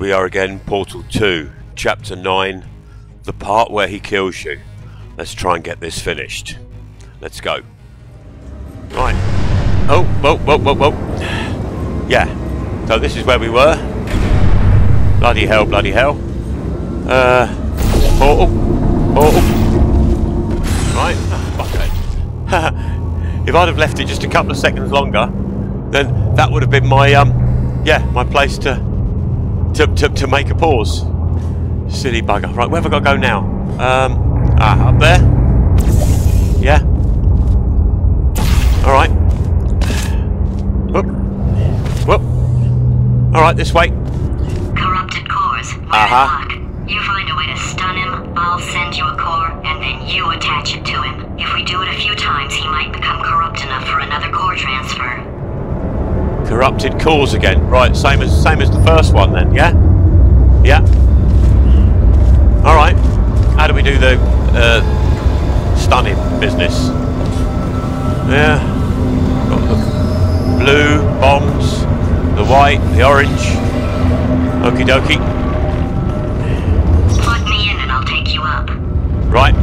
we are again, Portal 2, Chapter 9, the part where he kills you. Let's try and get this finished. Let's go. Right. Oh, whoa, whoa, whoa, whoa. Yeah. So this is where we were. Bloody hell, bloody hell. Uh, portal. Portal. Right. Oh, if I'd have left it just a couple of seconds longer, then that would have been my, um, yeah, my place to, to, to, to make a pause. Silly bugger. Right, where have I got to go now? Um, ah, up there? Yeah. Alright. Whoop. Whoop. Alright, this way. Corrupted cores. Uh-huh. You find a way to stun him, I'll send you a core, and then you attach it to him. If we do it a few times, he might become corrupt enough for another core transfer. Corrupted cores again. Right, same as same as the first one then, yeah? Yeah. Alright. How do we do the uh, stunning business? Yeah. Got the blue bombs, the white, the orange. Okie dokie. Plug me in and I'll take you up. Right.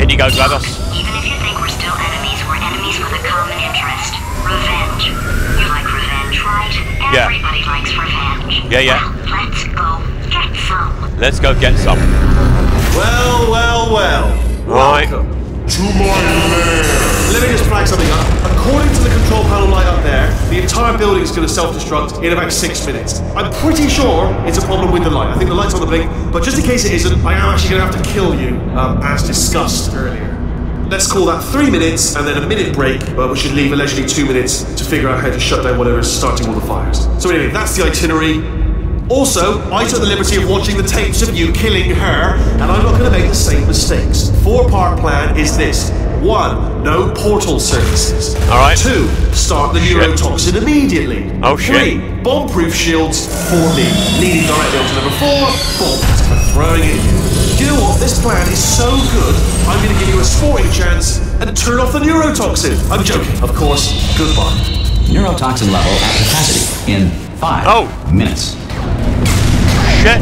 In you go, GLaDOS. Even if you think we're still enemies, we're enemies with a common interest. Revenge. You like revenge, right? Yeah. Everybody likes revenge. Yeah, yeah. Well, let's go get some. Let's go get some. Well, well, well. Right. Welcome to my lair. Let me just flag something up. According to the control panel light up there, the entire building is going to self-destruct in about six minutes. I'm pretty sure it's a problem with the light. I think the light's on the blink, but just in case it isn't, I am actually going to have to kill you, um, as discussed earlier. Let's call that three minutes and then a minute break, but we should leave allegedly two minutes to figure out how to shut down whatever is starting all the fires. So anyway, that's the itinerary. Also, I took the liberty of watching the tapes of you killing her, and I'm not going to make the same mistakes. Four-part plan is this. One, no portal services. All right. Two, start the Shit. neurotoxin immediately. Oh, shit. Three, bomb-proof shields for me. Leading directly on to number four, bombs. I'm throwing it in. You know what? This plan is so good, I'm going to give you a sporting chance and turn off the neurotoxin. I'm joking, of course. Goodbye. Neurotoxin level at capacity in five Oh. minutes. Shit.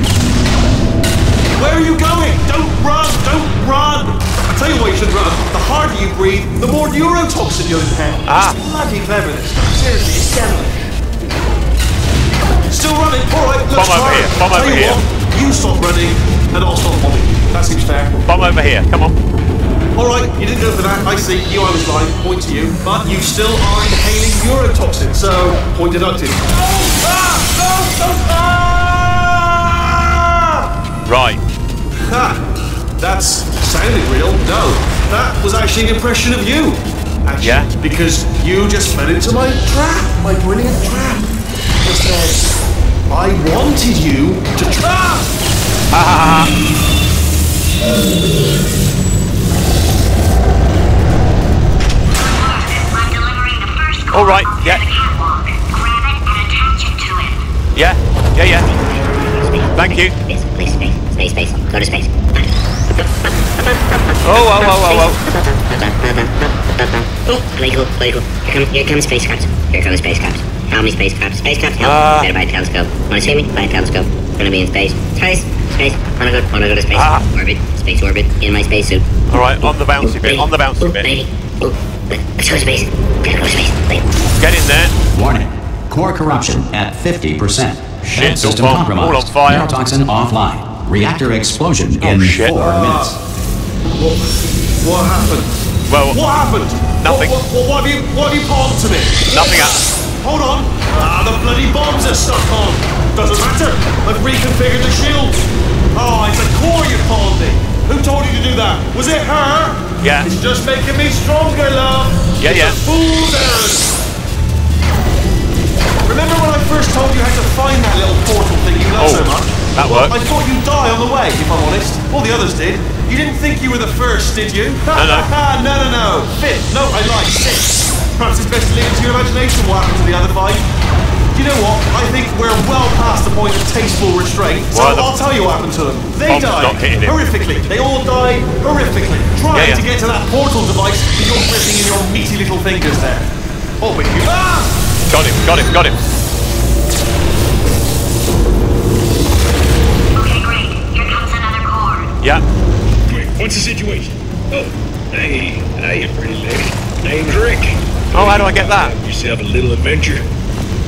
Where are you going? Don't run! Don't The harder you breathe, the more neurotoxin you'll inhale. Ah. It's bloody clever this stuff. Seriously, it's devilish. Still running. All right, look, Bomb over here, bomb Tell over you here. What, you stop running, and I'll stop bombing you. That seems fair. Bomb over here. Come on. All right, you didn't go for that. I see. You, I was lying. Point to you. But you still are inhaling neurotoxin, so point deducted. Ah! No! No! Ah! Right. Ha! That's sounding real. No, that was actually an impression of you. Actually, Yeah? Because you just fell into my trap, my brilliant trap. Instead, I wanted you to trap. I'm delivering the first core All right, yeah. Grab it and attach it to him. Yeah. Yeah, yeah. Thank you. Space, please, space, space, space. Go to space. Oh, oh, oh, oh, oh. Oh, play cool. Here come, here come spacecraft. Here come space crabs. Help me, space crabs. Help. Ah. Better buy a telescope. Wanna see me? Buy a telescope. Gonna be in space. Space, space. Wanna go, wanna go to space. Ah. Orbit, space orbit. In my spacesuit. All right, on the bouncy bit. On the bouncy bit. Baby. Ooh, let's go to space. Gotta go to space. Wait. Get in there. Warning. Core corruption at 50%. Shit, system compromised. all on fire. Neurotoxin offline. Reactor explosion in shit. four minutes. What, what happened? Well, What happened? Nothing. What, what, what have you What have you palmed to me? nothing else. Hold on. Ah, the bloody bombs are stuck on. Doesn't matter. I've reconfigured the shield. Oh, it's a core you palmed me. Who told you to do that? Was it her? Yeah. It's just making me stronger, love. Yeah, it's yeah. A fool's errand. Remember when I first told you how to find that little portal thing you love Oh, so much? That well, worked. I thought you'd die on the way, if I'm honest. All the others did. You didn't think you were the first, did you? No, no. no, no, no. Fifth. No, I lied. Sixth. Perhaps it's best to leave it to your imagination what happened to the other five. Do you know what? I think we're well past the point of tasteful restraint. So I'll tell you what happened to them. They died not hitting him. horrifically. They all died horrifically. Trying Yeah, yeah. to get to that portal device that you're gripping in your meaty little fingers there. Oh, but you. Ah! Got him. Got him. Got him. Yeah. Quick, what's the situation? Oh, hey, hey, pretty lady. Name's Rick. Oh, how do I get that? Have yourself a little adventure.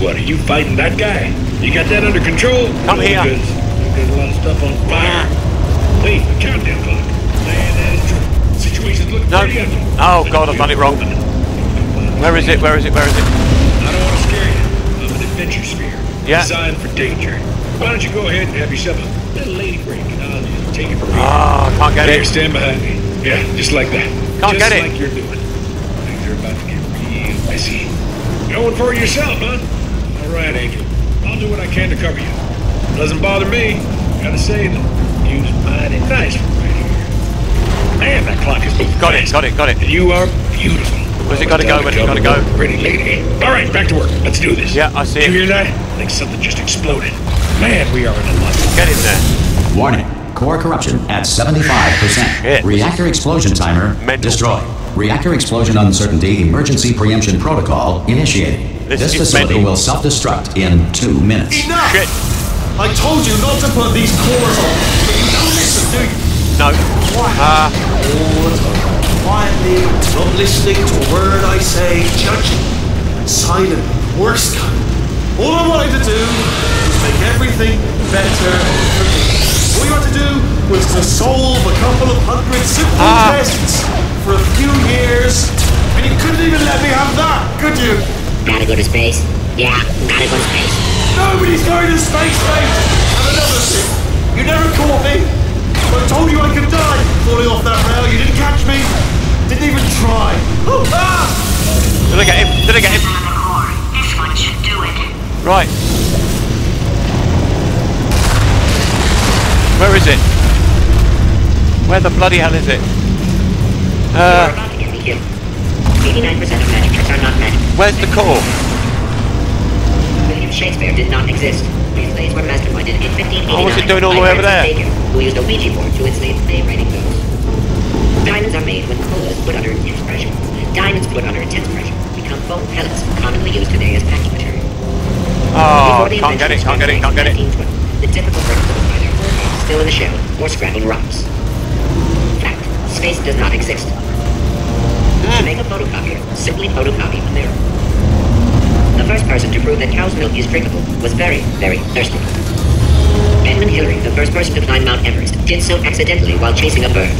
What, are you fighting that guy? You got that under control? Come here. Because you've got a lot of stuff on fire. Wait, countdown clock. Man, that is true. Situation's looking No. pretty ugly. Oh, God, I've done it wrong. Where is it? Where is it? Where is it? I don't want to scare you. I'm an adventure sphere. Yeah. Designed for danger. Why don't you go ahead and have yourself a little lady break and I'll take it from here. Ah, can't get There, it. stand behind me. Yeah, just like that. Can't just get it. like you're doing. Things are about to get real messy. Going for it yourself, huh? All right, Angel. I'll do what I can to cover you. Doesn't bother me. Gotta say that you was mighty nice right here. Man, that clock is moving Got it, got it, got it. And you are beautiful. Where's it gotta go? Where's it gotta go? Pretty lady. All right, back to work. Let's do this. Yeah, I see Did you it. hear that? I think something just exploded. Man, we are in a lot. Get in there. Warning. Core corruption at 75%. Shit. Reactor explosion timer Mental. destroyed. Reactor explosion uncertainty emergency preemption protocol initiated. This This, facility mental. will self-destruct in two minutes. Enough! Shit. I told you not to put these cores on, but you don't listen, do you? No. Quiet. Ah. All the time. Quietly, not listening to a word I say, judging. Silent, worst kind. All I wanted to do was make everything better for me. All you had to do was to solve a couple of hundred simple Ah. tests for a few years, and you couldn't even let me have that, could you? Gotta go to space? Yeah, gotta go to space. Nobody's going to space, mate! And another thing, you never caught me. I told you I could die falling off that rail. You didn't catch me. Didn't even try. Oh, ah! Did I get him? Did I get him? This one should do it. Right. Where is it? Where the bloody hell is it? Uh, about to get killed. 89% of magic are not magic. where's the core? William Shakespeare did not exist. These plays were masterminded in 1589 Oh, what's it doing all the way over there? Who used a Ouija board to enslave playwriting ghosts. Diamonds are made when coal is put under intense pressure. Diamonds put under intense pressure become foam pellets, commonly used today as packing material. Oh, can't get it, can't get it, can't get it. The typical was either still in the shell or scraping rocks. Fact: space does not exist. To make a photocopier, simply photocopy a mirror. The first person to prove that cow's milk is drinkable was very, very thirsty. Edmund Hillary, the first person to climb Mount Everest, did so accidentally while chasing a bird.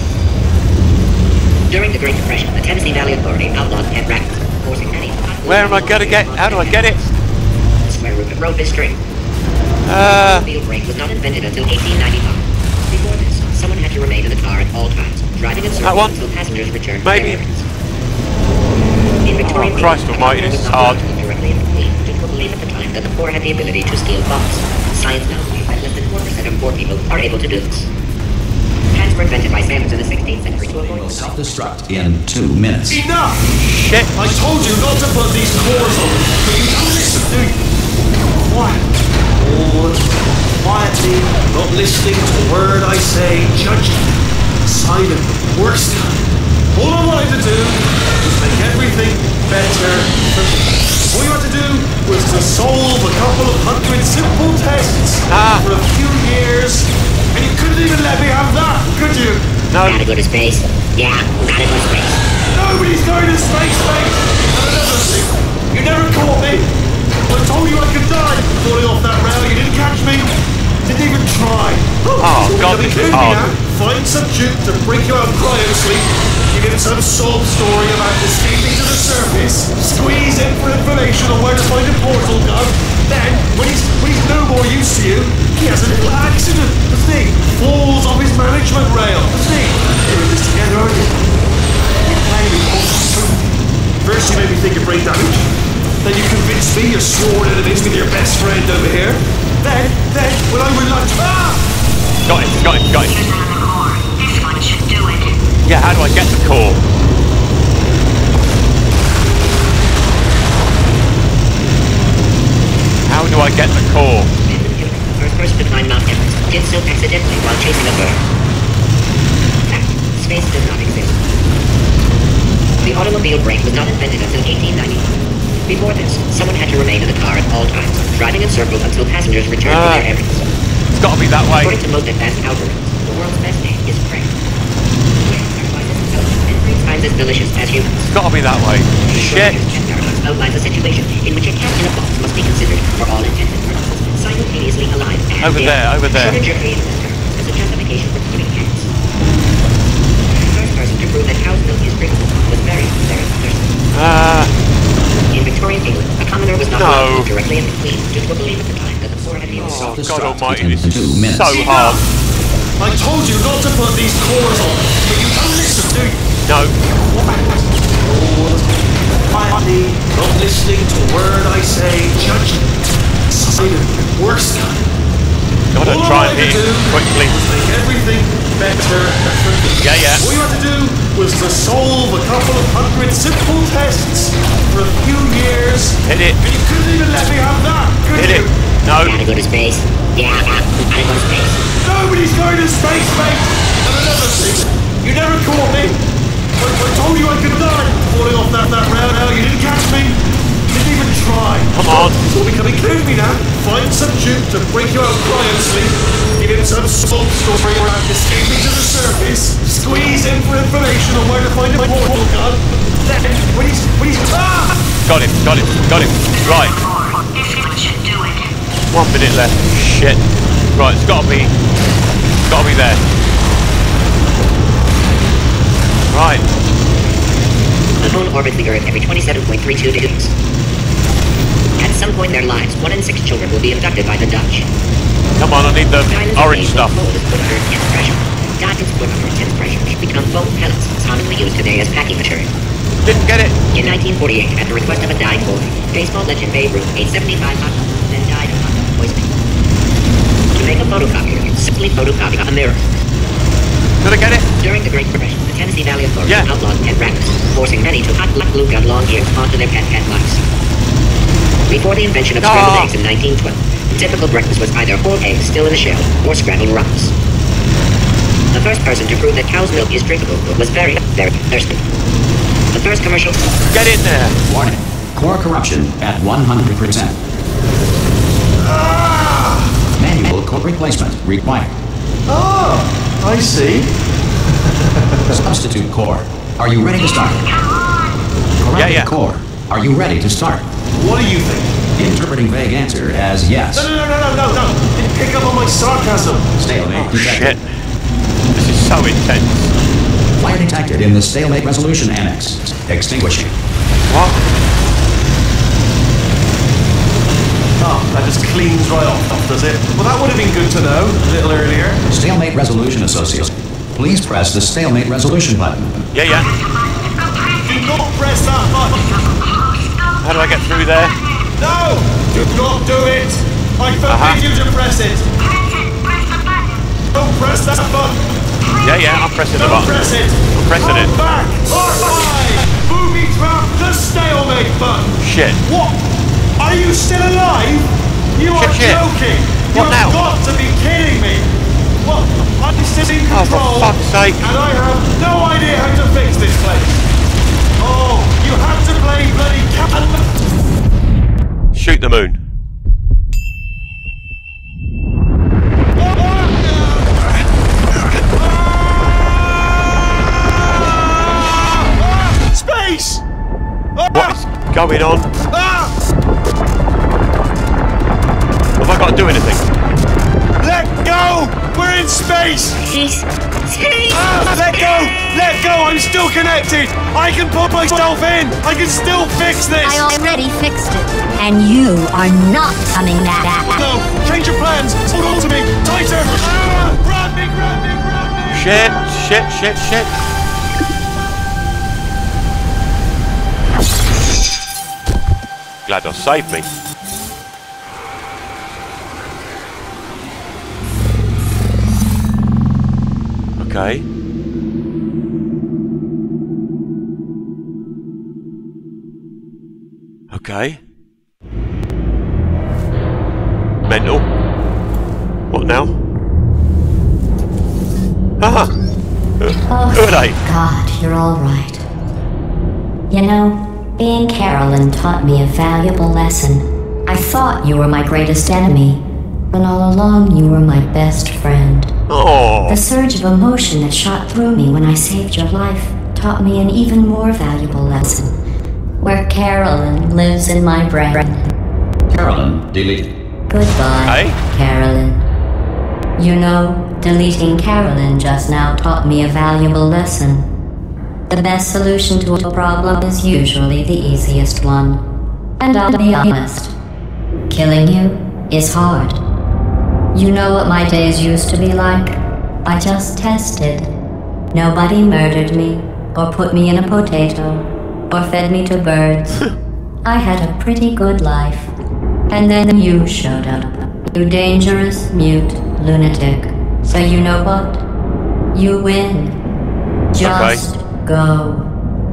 During the Great Depression, the Tennessee Valley Authority outlawed pet rabbits, forcing many to cut Where am I gonna get? How do I get it? The square root of rope is string. Uh, Wheel brake was not invented until 1895. Driving in circles one? until passengers returned Maybe. to. In Victorian Oh, Christ England, almighty, this is hard. was not directly incomplete. People believed at the time that the poor had the ability to steal bombs. Science now believes that less than 4% of poor people are able to do this. Hands were invented by sailors in the 16th century to avoid Will self-destruct in two minutes. Enough! shit. I told you not to put these cores on, but you don't listen, do you? Quiet. All the time. Quietly, not listening to a word I say, judging. Silent, worst kind. All I wanted to do was make everything better for me. All you had to do was to solve a couple of hundred simple tests Ah. for a few years, and you couldn't even let me have that, could you? No. Gotta go to space? Yeah, gotta go to space. Nobody's going to space, mate! And another thing, you never caught me. I told you I could die falling off that rail. You didn't catch me. Didn't even try. Oh, God, You'll be this is hard. Find some juke to break you out of cryo sleep. You get some sob story about escaping to the surface. Squeeze in for information on where to find a portal gun. Then, when he's, when he's no more use to you, he has a little accident, doesn't he? Falls off his management rail, doesn't he? You're in this together, aren't you? You're playing First you made me think of brain damage. Then you convinced me you're sworn enemies with your best friend over here. Then, then, when I realized, ah! Got him, got him, got him. Here's another core. This one should do it. Yeah, how do I get the core? How do I get the core? Edmund Hillary, the first person to climb did so accidentally while chasing a bird. Fact: space does not exist. The automobile brake was not invented until 1895. Before this, someone had to remain in the car at all times, driving in circles until passengers returned to Ah. their errands. It's got to be that way. According to most advanced algorithms, the world's best name is. And finds as delicious as humans. It's gotta be that way. Shit. Outlines a situation in which a cat in a box must be considered, for all intents and purposes, simultaneously alive and Over dead. there, over there. Shortage of creative term as a justification for killing cats. The first person to prove that cow's milk is drinkable was very, very thirsty. Ah, In Victorian England, a commoner was not No. allowed to move directly into the Queen due to a belief at the time that the poor had been oh, soft. God Self-destruct almighty, this is minutes. so hard. I told you not to put these cores on, but you don't listen, do you? No, Quietly, not listening to a word I say, judging. Silent, worse kind. gotta All try I and had hit to do it quickly. Was make better. Yeah, yeah. All you had to do was to solve a couple of hundred simple tests for a few years. Hit it. And you couldn't even let me have that, could Hit you? it. No, Gotta go to space. Yeah, gotta go to space. Nobody's going to space, mate! And another thing, you never caught me. I, I told you I could die falling off that, that rail now. You didn't catch me. Didn't even try. Come on. It's all becoming clear to me now. Find some juke to break you out of cryo sleep. Give him some smoke story around escaping to the surface. Squeeze in for information on where to find a portal gun. Then, when he's, when he's, ah! got him, got him, got him. Right, This should do it. one minute left. Shit. Right, it's gotta be, it's gotta be there. Right, The moon orbits the Earth every 27.32 degrees. At some point in their lives, one in six children will be abducted by the Dutch. come on, I need the Diamonds orange stuff. Is put under intense pressure. Diamonds put under intense pressure become foam pellets, commonly used today as packing material. Didn't get it. In 1948, at the request of a dying boy, baseball legend Babe Ruth ate 75 hot dogs, then died of hot dog poisoning. To make a photocopier, simply photocopy a mirror. Did I get it? During the Great Depression, the Tennessee Valley Authority Yeah. outlawed pet rabbits, forcing many to hot luck glue gun long ears onto their pet mice. Before the invention of scrambled Ah. eggs in 1912, the typical breakfast was either whole eggs still in the shell or scrambled rumps. The first person to prove that cow's milk is drinkable was very, very thirsty. The first commercial Get in there. Warning. Core corruption at 100%. Ah! Manual core replacement required. Oh, I see. Substitute core. Are you ready to start? Corrupted Yeah, yeah. core. Are you ready to start? What do you think? Interpreting vague answer as yes. No, no, no, no, no, no. Didn't pick up on my sarcasm. Stalemate Oh, detected. shit. This is so intense. Fire detected in the stalemate resolution annex. Extinguishing. What? Oh, that just cleans right off, does it? Well, that would have been good to know a little earlier. Stalemate resolution associates. Please press the stalemate resolution button. Yeah, yeah. Do not press that button. How do I get through there? No! Do not do it! I forbid Uh-huh. you to press it! Don't press that button! Yeah, yeah, I'm pressing the Don't button. press it! I'm pressing Come it. back! Alright! Booby trap the stalemate button! Shit. What? Are you still alive? You are Shit, shit. joking! What You've now? got to be kidding me! What? I'm still in Oh, for control! fuck's sake. And I have no idea how to fix this place! Oh, you had to play bloody cat! Shoot the moon. Space! What is going on? Ah! Have I got to do anything? Let go! We're in space! He's... He's... Ah, let go! Let go! I'm still connected! I can put myself in! I can still fix this! I already fixed it. And you are not coming back. No! Change your plans! Hold on to me! Tighter! Ah! Grab me! Grab me! Grab me! Shit, shit, shit, shit. GLaDOS saved me. Okay. Okay. Mental. What now? Haha! Oh, Who are they? God, you're all right. You know, being Caroline taught me a valuable lesson. I thought you were my greatest enemy, when all along you were my best friend. Oh, The surge of emotion that shot through me when I saved your life taught me an even more valuable lesson. Where Caroline lives in my brain. Caroline, deleted. Goodbye, Hey? Caroline. You know, deleting Caroline just now taught me a valuable lesson. The best solution to a problem is usually the easiest one. And I'll be honest, killing you is hard. You know what my days used to be like? I just tested. Nobody murdered me, or put me in a potato, or fed me to birds. I had a pretty good life. And then you showed up. You dangerous, mute lunatic. So you know what? You win. Just go.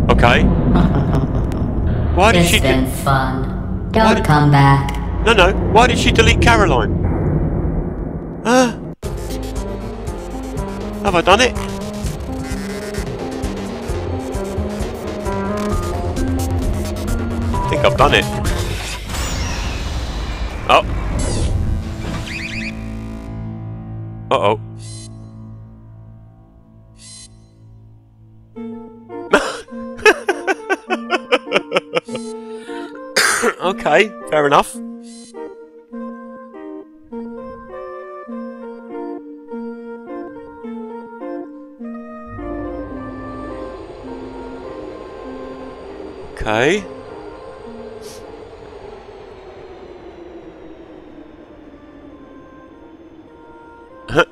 okay. Why did It's she? been fun. Don't come back. no, no. Why did she delete Caroline? Huh? Have I done it? I think I've done it. Oh. Uh oh. okay, fair enough. Okay.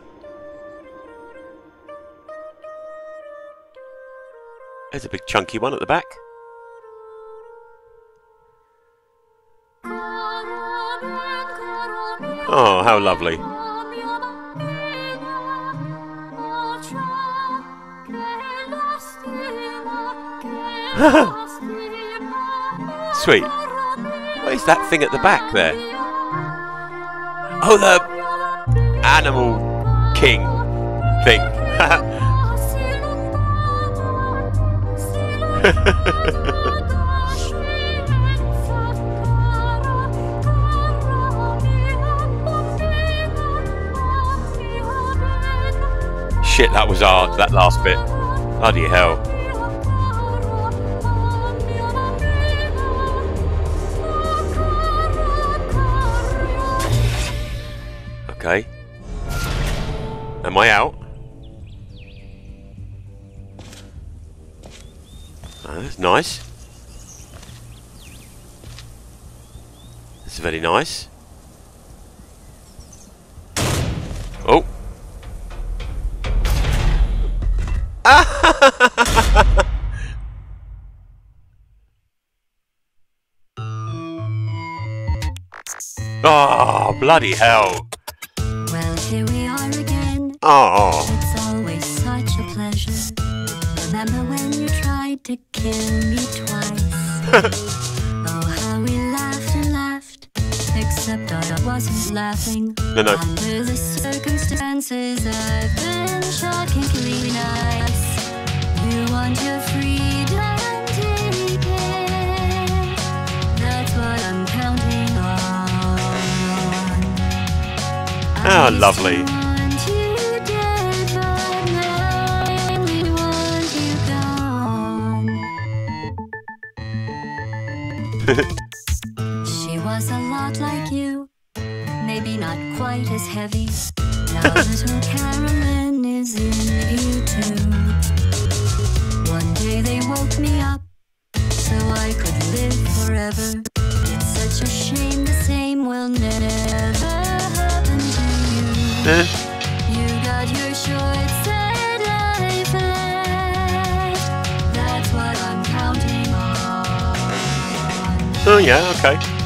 There's a big chunky one at the back. Oh, how lovely. Sweet. What is that thing at the back there? Oh, the animal king thing. Shit, that was hard, that last bit. Bloody hell. I out? Oh, that's nice. That's very nice. Oh. Oh, bloody hell. Oh. It's always such a pleasure. Remember when you tried to kill me twice? oh, how we laughed and laughed. Except I wasn't laughing. No, no. Under the circumstances, I've been shockingly nice. You want your freedom, take it. That's what I'm counting on. I used lovely. Maybe not quite as heavy. Now little Caroline is in you too. One day they woke me up so I could live forever. It's such a shame the same will never happen to you. Eh, You got your short set life left. That's what I'm counting on. Oh, yeah, okay.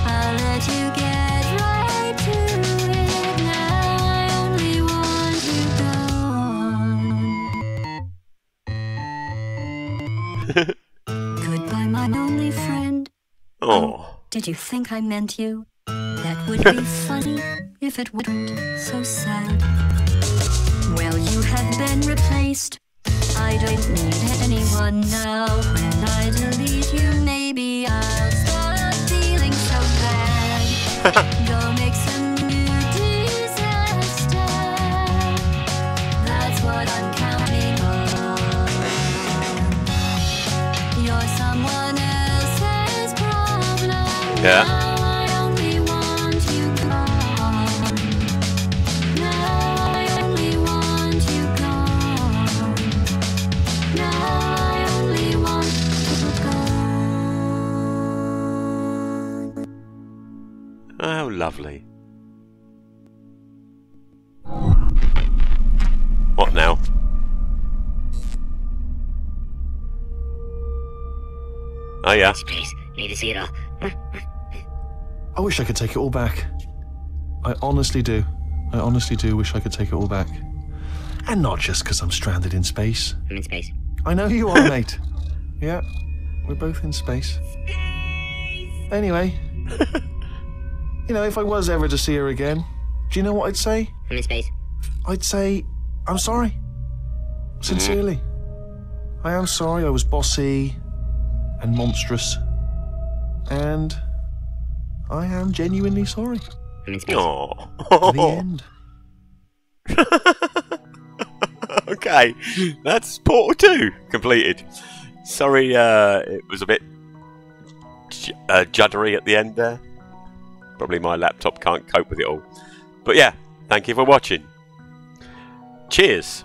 Um, oh. Did you think I meant you? That would be funny if it weren't so sad. Well, you have been replaced. I don't need anyone now. When I delete you, maybe I'll stop feeling so bad. gone. Oh, lovely. What now? Oh yeah. Space. Need to see it all. I wish I could take it all back. I honestly do. I honestly do wish I could take it all back. And not just because I'm stranded in space. I'm in space. I know you are, mate. Yeah, we're both in space. Anyway, you know, if I was ever to see her again, do you know what I'd say? I'm in space. I'd say, I'm sorry. Sincerely. Mm-hmm. I am sorry I was bossy and monstrous. And I am genuinely sorry. I'm in. The end. okay, that's Portal 2 completed. Sorry, uh, it was a bit j- uh, juddery at the end there. Probably my laptop can't cope with it all. But yeah, thank you for watching. Cheers.